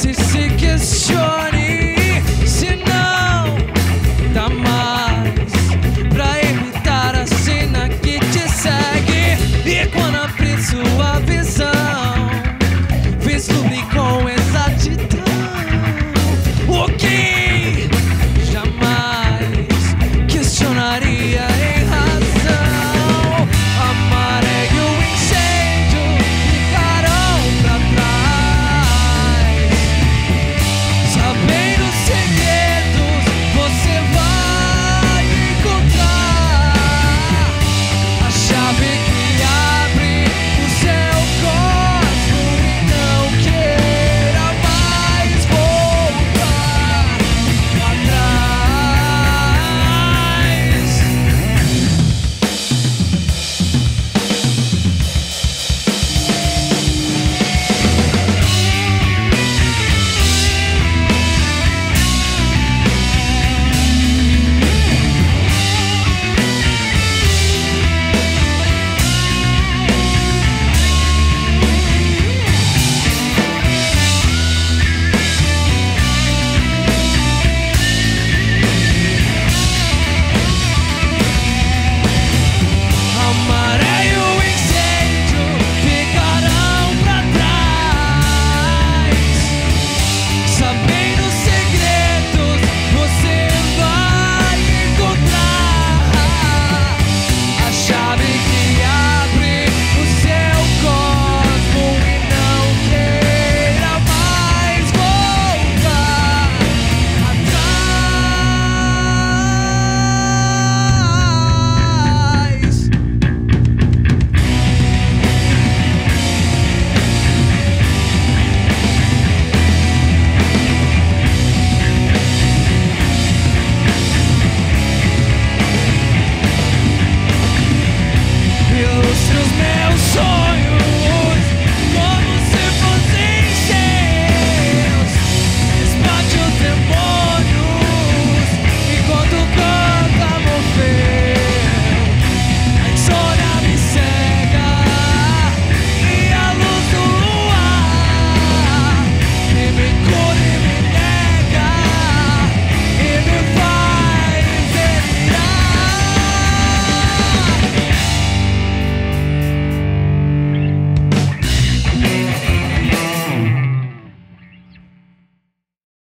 seasick is sure.